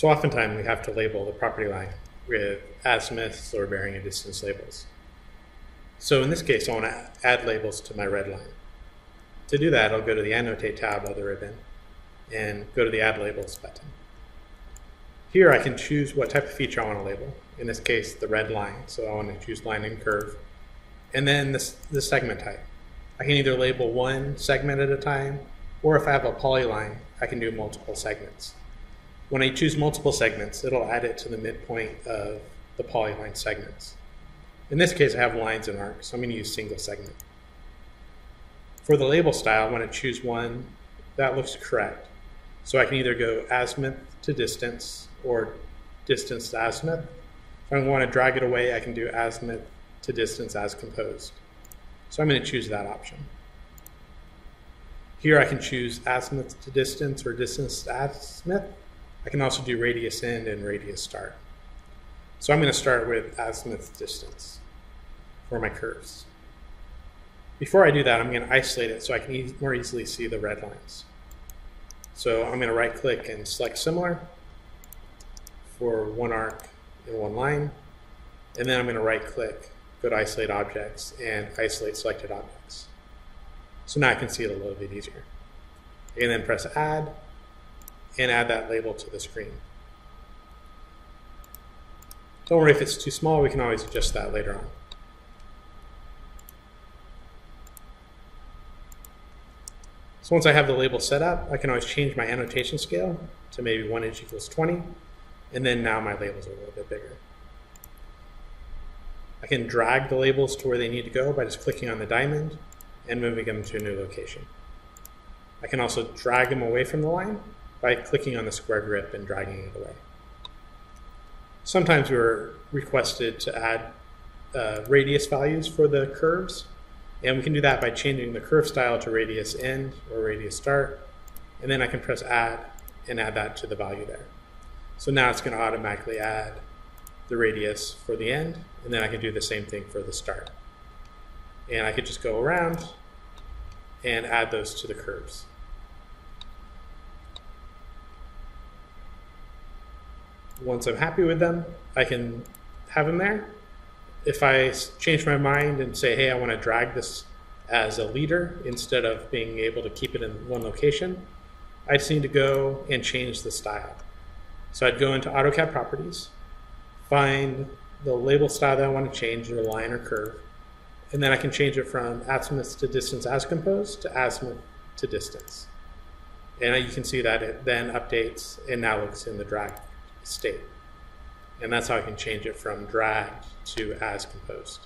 So oftentimes we have to label the property line with azimuth, or bearing, and distance labels. So in this case, I want to add labels to my red line. To do that, I'll go to the Annotate tab of the ribbon and go to the Add Labels button. Here I can choose what type of feature I want to label. In this case, the red line, so I want to choose line and curve. And then this, the segment type. I can either label one segment at a time, or if I have a polyline, I can do multiple segments. When I choose multiple segments, it'll add it to the midpoint of the polyline segments. In this case, I have lines and arcs, so I'm going to use single segment. For the label style, I want to choose one that looks correct. So I can either go azimuth to distance or distance to azimuth. If I want to drag it away, I can do azimuth to distance as composed. So I'm going to choose that option. Here I can choose azimuth to distance or distance to azimuth. I can also do radius end and radius start. So I'm going to start with azimuth distance for my curves. Before I do that, I'm going to isolate it so I can e more easily see the red lines. So I'm going to right click and select similar for one arc and one line. And then I'm going to right click, go to isolate objects and isolate selected objects. So now I can see it a little bit easier. And then press add and add that label to the screen. Don't worry if it's too small, we can always adjust that later on. So once I have the label set up, I can always change my annotation scale to maybe 1 inch equals 20, and then now my labels are a little bit bigger. I can drag the labels to where they need to go by just clicking on the diamond and moving them to a new location. I can also drag them away from the line by clicking on the square grip and dragging it away. Sometimes we're requested to add uh, radius values for the curves, and we can do that by changing the curve style to radius end or radius start, and then I can press add and add that to the value there. So now it's going to automatically add the radius for the end, and then I can do the same thing for the start. And I could just go around and add those to the curves. Once I'm happy with them, I can have them there. If I change my mind and say, hey, I want to drag this as a leader instead of being able to keep it in one location, I just need to go and change the style. So I'd go into AutoCAD properties, find the label style that I want to change, either line or curve, and then I can change it from azimuth to distance as composed to azimuth to distance. And you can see that it then updates and now looks in the drag state. And that's how I can change it from dragged to as composed.